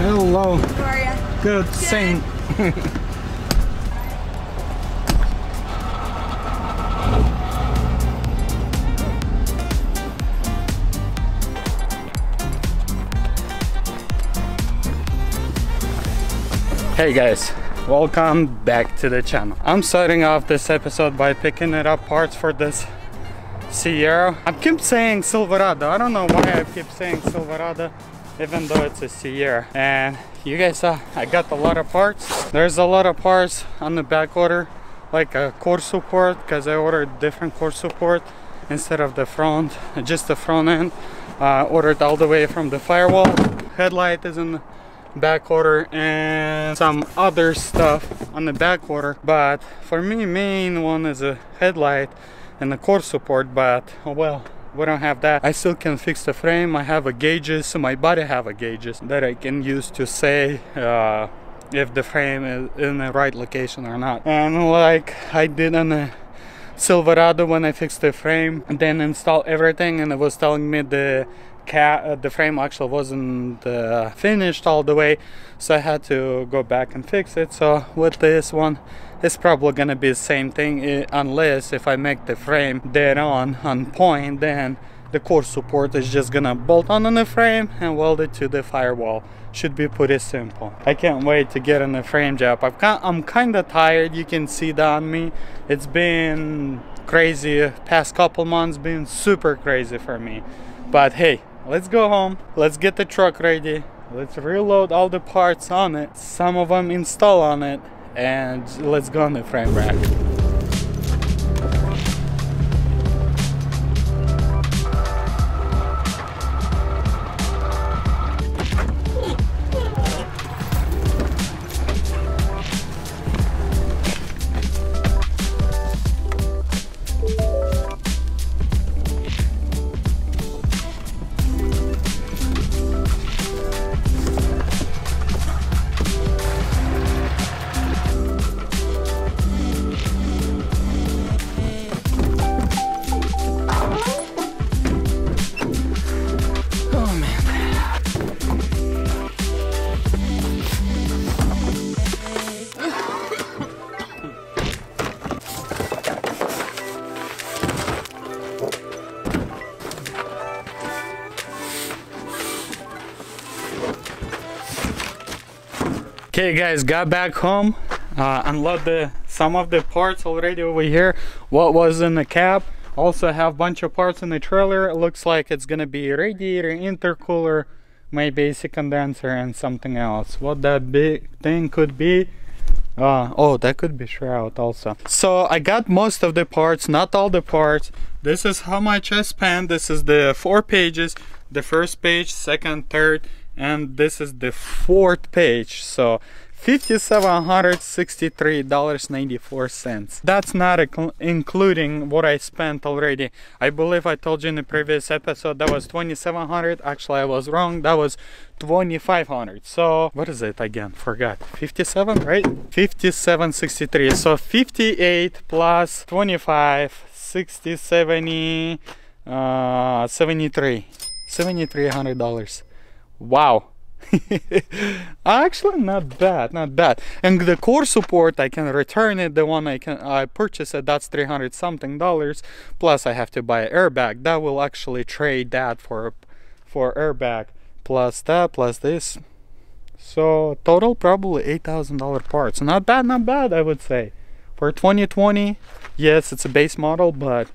Hello. How are ya? Good. Same. Hey guys, welcome back to the channel. I'm starting off this episode by picking it up parts for this Sierra. I keep saying Silverado. I don't know why I keep saying Silverado even though it's a Sierra. And you guys saw I got a lot of parts. There's a lot of parts on the back order like a core support because I ordered different core support instead of the front, just the front end. Uh, ordered all the way from the firewall. Headlight is in the back order and some other stuff on the back order but for me main one is a headlight and the core support but oh well we don't have that. I still can fix the frame. I have a gauges. My body have a gauges that i can use to say uh, if the frame is in the right location or not. And like i did on the silverado when i fixed the frame and then install everything and it was telling me the uh, the frame actually wasn't uh, finished all the way. So i had to go back and fix it. So with this one it's probably gonna be the same thing uh, unless if i make the frame dead on on point then the core support is just gonna bolt on on the frame and weld it to the firewall. Should be pretty simple. I can't wait to get in the frame job. I've kind, i'm kind of tired you can see that on me. It's been crazy past couple months been super crazy for me. But hey let's go home. Let's get the truck ready. Let's reload all the parts on it. Some of them install on it and let's go on the frame rack Okay guys, got back home, uh, unload the some of the parts already over here. What was in the cab. Also have bunch of parts in the trailer. It looks like it's gonna be radiator, intercooler, my basic condenser and something else. What that big thing could be. Uh, oh, that could be shroud also. So I got most of the parts, not all the parts. This is how much I spent. This is the four pages. The first page, second, third, and this is the fourth page so $5,763.94 that's not including what I spent already. I believe I told you in the previous episode that was 2700 actually I was wrong. That was 2500 so what is it again? Forgot. 57 right? 5763 so 58 plus 25 60 70 uh 73 7300 dollars wow. Actually not bad not bad. And the core support i can return it. The one i can i purchased it that's 300 something dollars. Plus i have to buy an airbag. That will actually trade that for for airbag. Plus that plus this. So total probably eight thousand dollar parts. Not bad not bad i would say. For 2020 yes it's a base model but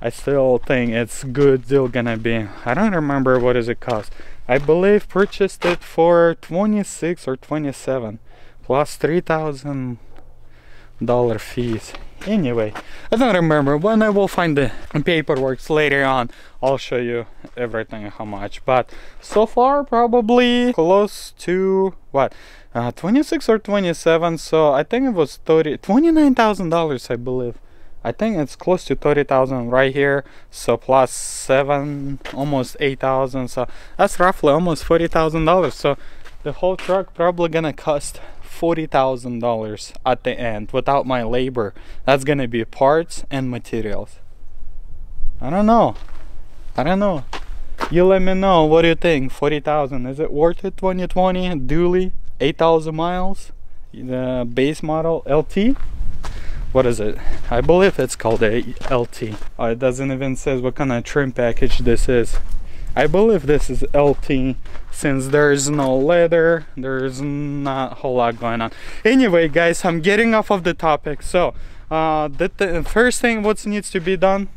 I still think it's good still gonna be. I don't remember what does it cost I believe purchased it for 26 or 27 plus 3000 dollar fees. Anyway I don't remember. When I will find the paperwork later on I'll show you everything how much. But so far probably close to what uh, 26 or 27 so I think it was 30 29,000 dollars I believe I think it's close to 30,000 right here so plus 7 almost 8,000 so that's roughly almost $40,000 so the whole truck probably gonna cost $40,000 at the end without my labor that's gonna be parts and materials I don't know I don't know You let me know. What do you think? 40,000. Is it worth it? 2020 dually 8,000 miles. The base model LT. What is it? I believe it's called a LT. Oh, it doesn't even says what kind of trim package this is. I believe this is LT since there's no leather, there's not a whole lot going on. Anyway, guys, I'm getting off of the topic. So, uh, the, the first thing what needs to be done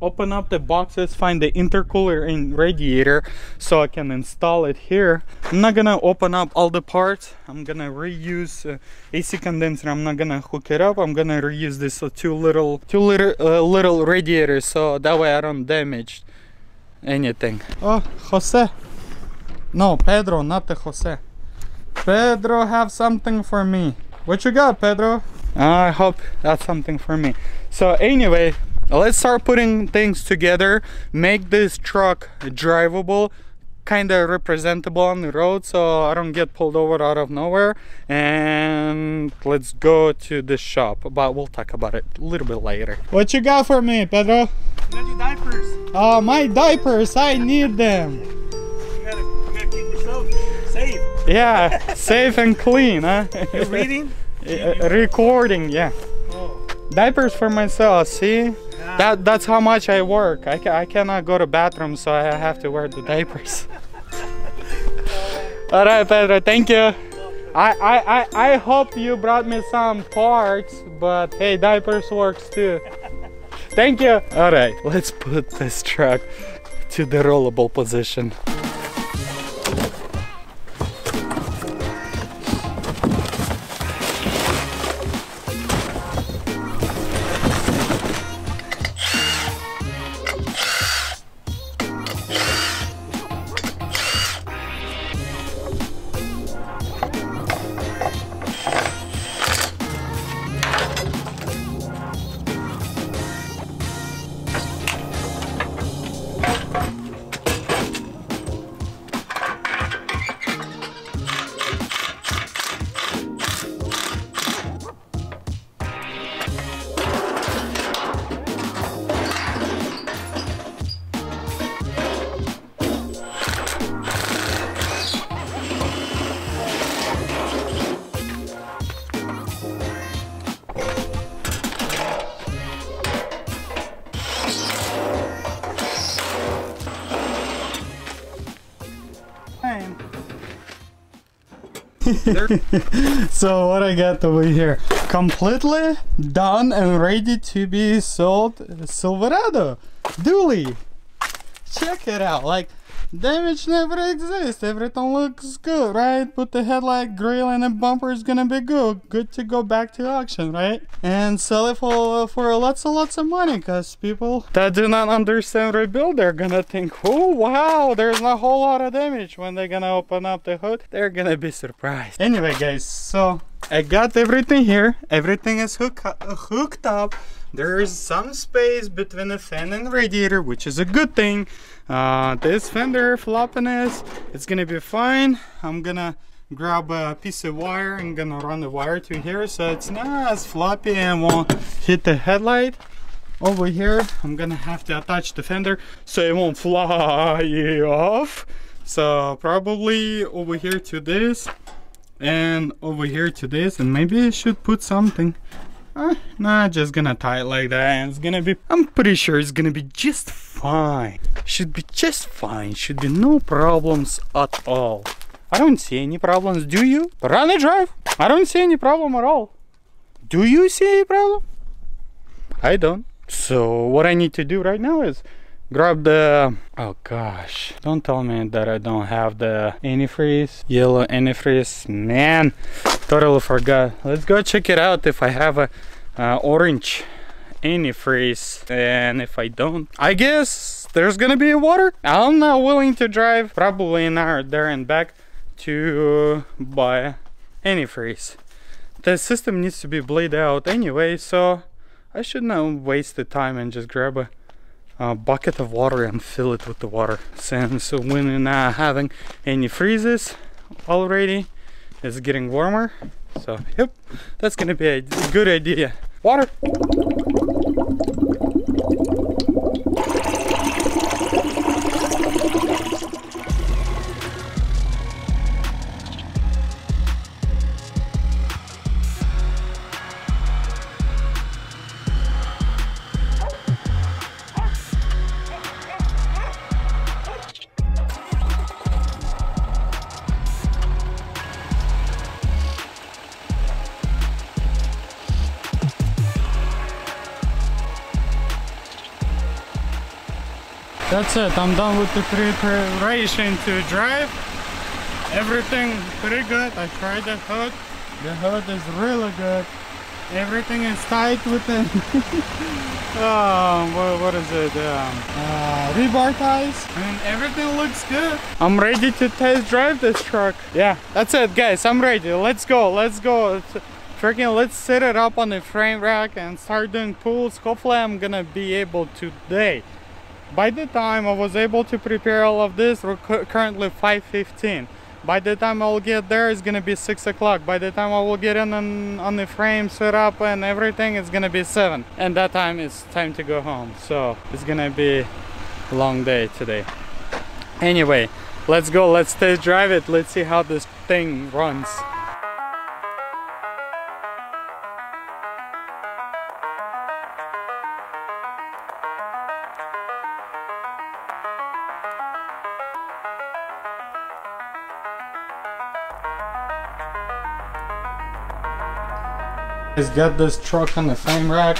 open up the boxes find the intercooler and radiator so I can install it here. I'm not gonna open up all the parts. I'm gonna reuse uh, AC condenser. I'm not gonna hook it up. I'm gonna reuse this uh, two little two little uh, little radiators so that way I don't damage anything. Oh Jose. No Pedro not the Jose. Pedro have something for me. What you got Pedro? I hope that's something for me. So anyway let's start putting things together. Make this truck drivable kind of representable on the road so I don't get pulled over out of nowhere. And let's go to the shop but we'll talk about it a little bit later. What you got for me Pedro? got your diapers. Oh my diapers I need them. You gotta, you gotta keep yourself safe. Yeah safe and clean huh? You're reading? Uh, recording yeah. Diapers for myself see that that's how much I work. I, ca I cannot go to bathroom, so I have to wear the diapers. All right, Pedro, thank you. I, I, I, I hope you brought me some parts, but hey, diapers works too. Thank you. All right, let's put this truck to the rollable position. so what I got over here. Completely done and ready to be sold. Silverado. Dually check it out. Like damage never exists. Everything looks good right? Put the headlight grill and the bumper is gonna be good. Good to go back to auction right? And sell it for for lots and lots of money because people that do not understand rebuild they're gonna think oh wow there's a whole lot of damage. When they're gonna open up the hood they're gonna be surprised. Anyway guys so I got everything here. Everything is hook, hooked up there is some space between the fan and radiator which is a good thing. Uh, this fender floppiness it's gonna be fine. I'm gonna grab a piece of wire and gonna run the wire to here so it's not as floppy and won't hit the headlight. Over here I'm gonna have to attach the fender so it won't fly off. So probably over here to this and over here to this and maybe I should put something uh, nah, just gonna tie it like that and it's gonna be, I'm pretty sure it's gonna be just fine. Should be just fine, should be no problems at all. I don't see any problems, do you? Run and drive, I don't see any problem at all. Do you see any problem? I don't. So what I need to do right now is grab the oh gosh don't tell me that i don't have the antifreeze yellow antifreeze. Man totally forgot. Let's go check it out if i have a uh, orange antifreeze. And if i don't i guess there's gonna be water. I'm not willing to drive probably an hour there and back to buy antifreeze. The system needs to be blade out anyway so i should not waste the time and just grab a a bucket of water and fill it with the water. Since we're not having any freezes already it's getting warmer. So yep that's gonna be a good idea. Water that's it. I'm done with the preparation to drive. Everything pretty good. I tried the hood. The hood is really good. Everything is tight within. um, what, what is it? Um, uh, rebar ties. Mean, everything looks good. I'm ready to test drive this truck. Yeah, that's it, guys. I'm ready. Let's go. Let's go. Freaking let's set it up on the frame rack and start doing pulls hopefully i'm gonna be able today by the time i was able to prepare all of this we're currently 5:15. by the time i'll get there it's gonna be six o'clock. By the time i will get in on, on the frame set up and everything it's gonna be seven. And that time it's time to go home. So it's gonna be a long day today. Anyway let's go. Let's test drive it. Let's see how this thing runs Got this truck on the frame rack.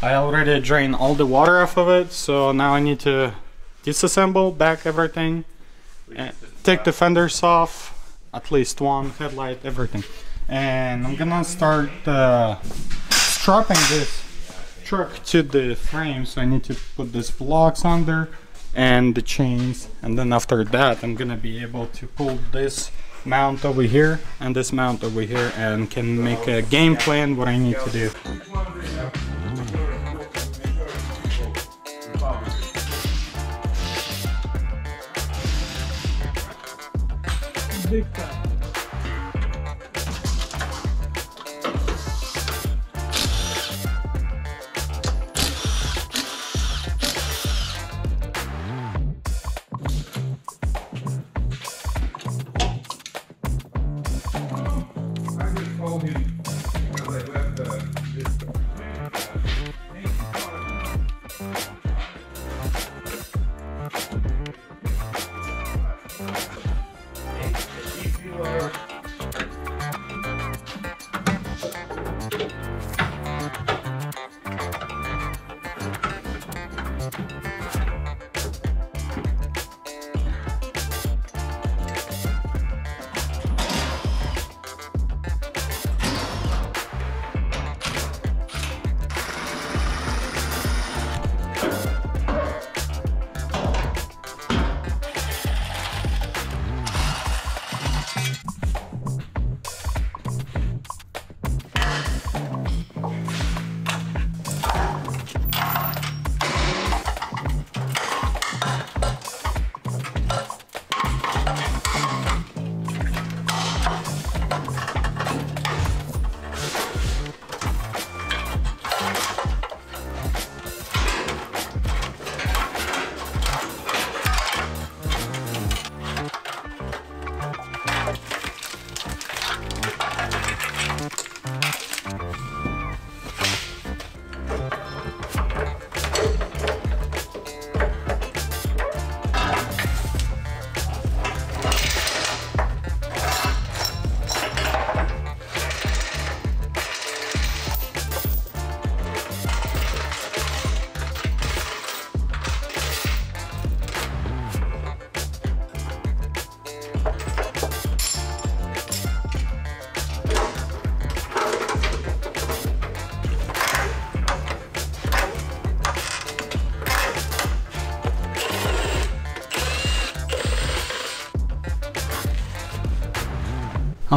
I already drained all the water off of it, so now I need to disassemble back everything, take the fenders off, at least one headlight, everything, and I'm gonna start uh, strapping this truck to the frame. So I need to put these blocks under and the chains, and then after that, I'm gonna be able to pull this mount over here and this mount over here and can make a game plan what I need to do. Big time.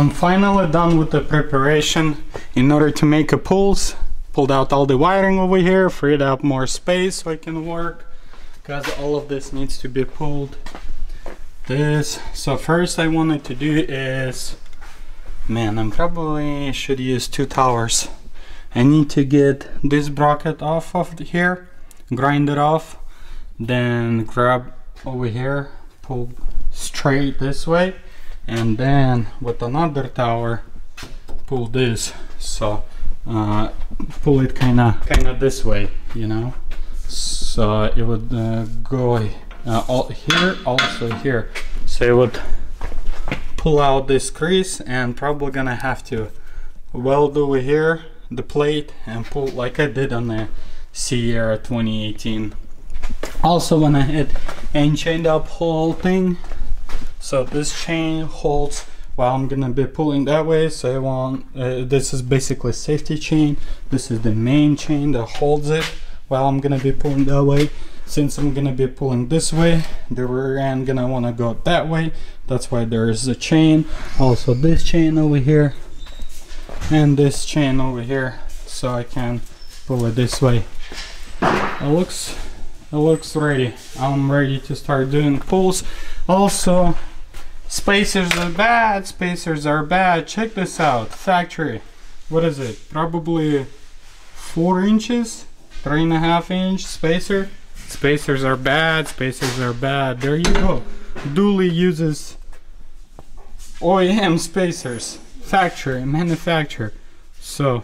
I'm finally done with the preparation in order to make a pulse. Pulled out all the wiring over here, freed up more space so I can work because all of this needs to be pulled. This, so first I wanted to do is, man, I probably should use two towers. I need to get this bracket off of here, grind it off, then grab over here, pull straight this way, and then with another tower pull this. So uh, pull it kind of kind of this way you know? So it would uh, go uh, all here also here. So it would pull out this crease and probably gonna have to weld over here the plate and pull like I did on the Sierra 2018 also when I hit and chained up whole thing so this chain holds while I'm gonna be pulling that way so I want uh, this is basically safety chain. This is the main chain that holds it. While I'm gonna be pulling that way. Since I'm gonna be pulling this way the rear end gonna want to go that way. That's why there is a chain. Also this chain over here and this chain over here so I can pull it this way. It looks it looks ready. I'm ready to start doing pulls. Also spacers are bad spacers are bad. Check this out factory. What is it? Probably four inches three and a half inch spacer. Spacers are bad spacers are bad. There you go. Dually uses OEM spacers. Factory manufacturer. So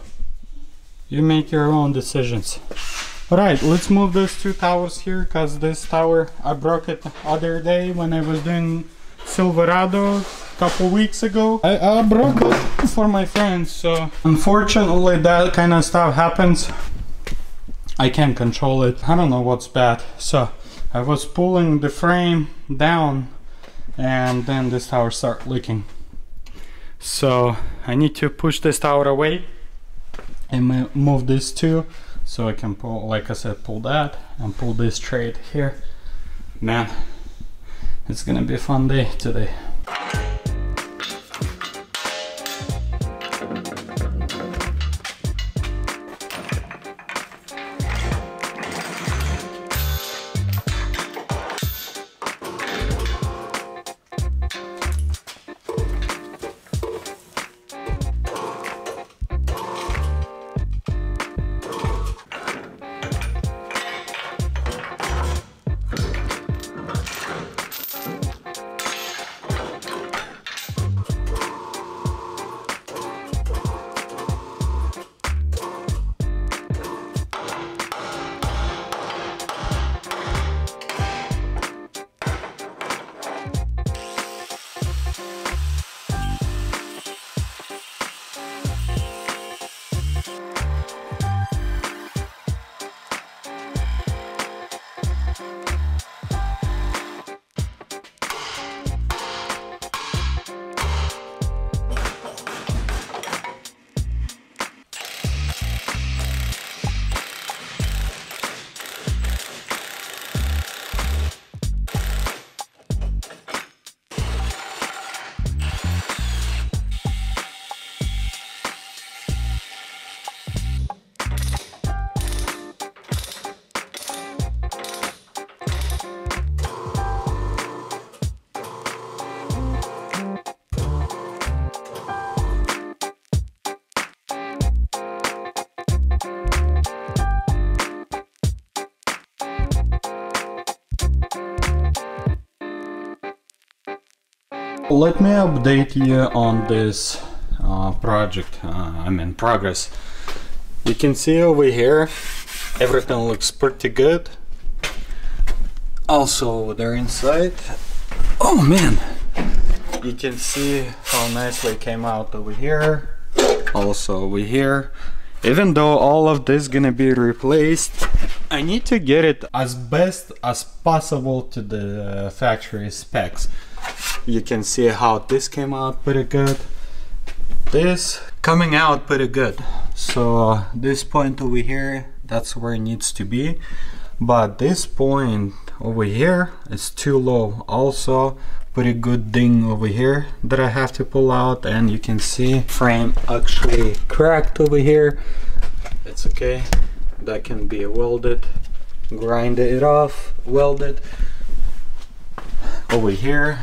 you make your own decisions. Alright, let's move those two towers here because this tower I broke it the other day when I was doing Silverado a couple weeks ago. I, I broke it for my friends, so unfortunately that kind of stuff happens. I can't control it. I don't know what's bad. So I was pulling the frame down and then this tower start leaking. So I need to push this tower away and move this too so I can pull like I said pull that and pull this trade here man it's gonna be a fun day today let me update you on this uh, project uh, I'm in progress. You can see over here everything looks pretty good. Also over there inside oh man. You can see how nicely came out over here also over here. Even though all of this gonna be replaced I need to get it as best as possible to the factory specs you can see how this came out pretty good. This coming out pretty good. So uh, this point over here that's where it needs to be. But this point over here is too low. Also pretty good ding over here that I have to pull out. And you can see frame actually cracked over here. It's okay. That can be welded. Grind it off welded. Over here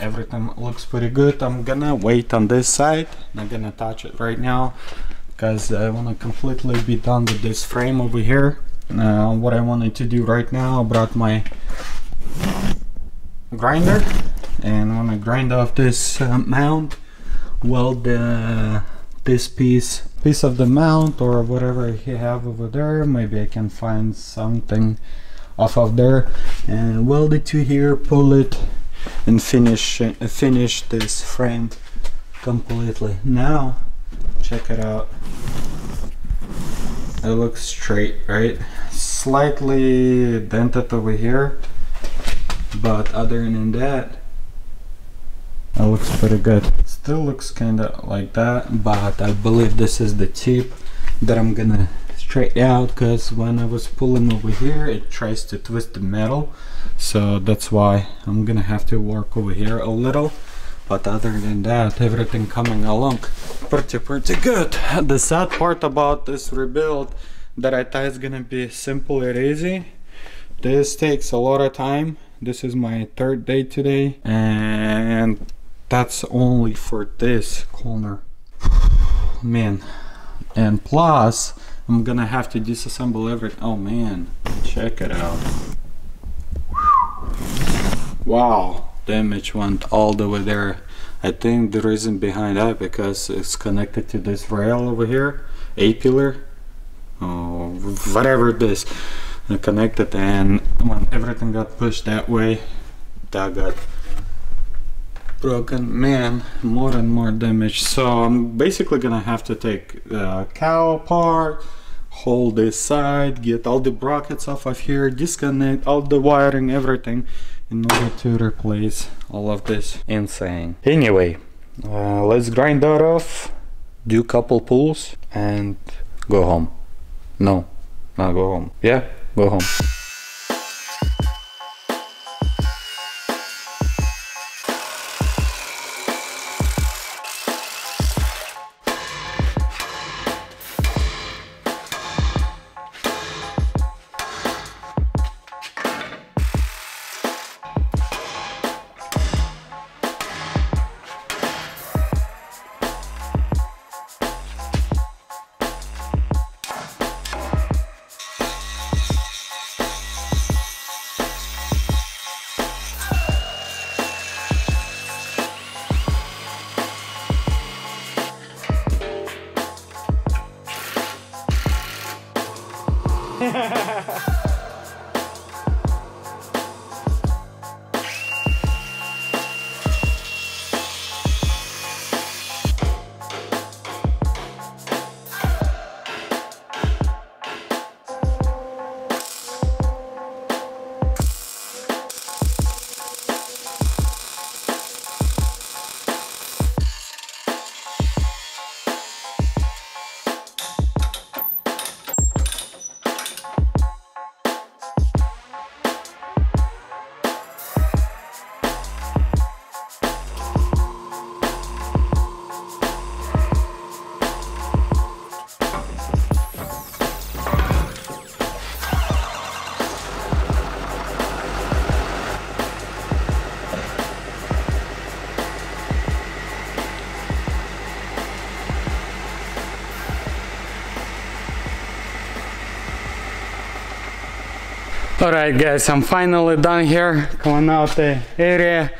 everything looks pretty good. I'm gonna wait on this side. Not gonna touch it right now because i want to completely be done with this frame over here. Uh, what i wanted to do right now i brought my grinder and i want to grind off this uh, mount. Weld uh, this piece piece of the mount or whatever you have over there. Maybe i can find something off of there and weld it to here pull it and finish uh, finish this frame completely. Now check it out. It looks straight right? Slightly dented over here, but other than that, it looks pretty good. Still looks kind of like that, but I believe this is the tip that I'm gonna straighten out because when I was pulling over here, it tries to twist the metal. So that's why I'm gonna have to work over here a little. But other than that, everything coming along pretty, pretty good. The sad part about this rebuild that I thought is gonna be simple and easy. This takes a lot of time. This is my third day today and that's only for this corner. man. And plus, I'm gonna have to disassemble everything. Oh man, check it out. Wow, damage went all the way there. I think the reason behind that because it's connected to this rail over here, A pillar, or whatever it is, connected and when everything got pushed that way, that got broken man more and more damage so i'm basically gonna have to take the cow apart hold this side get all the brackets off of here disconnect all the wiring everything in order to replace all of this insane. Anyway uh, let's grind that off do couple pulls and go home. No not go home. Yeah go home Alright guys, I'm finally done here, coming out the area.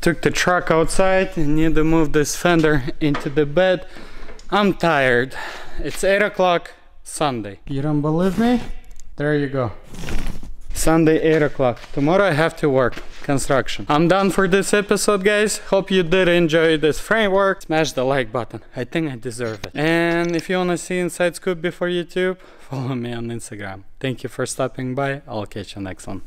Took the truck outside need to move this fender into the bed. I'm tired. It's 8 o'clock Sunday. You don't believe me? There you go. Sunday 8 o'clock. Tomorrow I have to work construction. I'm done for this episode guys. Hope you did enjoy this framework. Smash the like button. I think I deserve it. And if you wanna see Inside Scoop before YouTube, follow me on Instagram. Thank you for stopping by. I'll catch you next one.